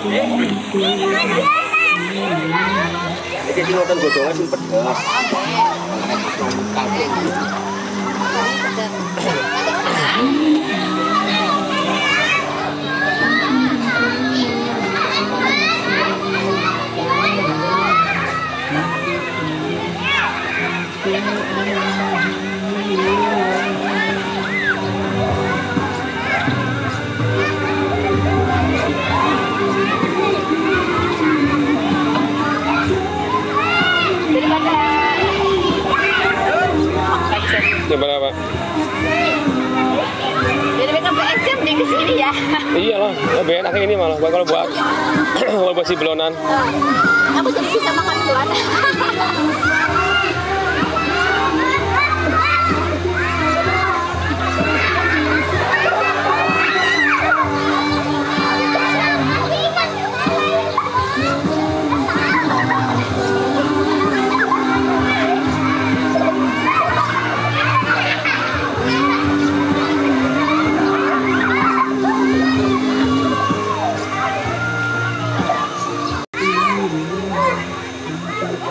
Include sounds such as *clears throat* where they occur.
Jadi ngoten godhonge sing pedes. Thank you. Daripada apa? daripada PSM di ke sini ya. Iyalah, lebih enak ini malah kalau buat *clears throat* kalau buat si belonan. Aku jadi bisa makan duluan. *laughs*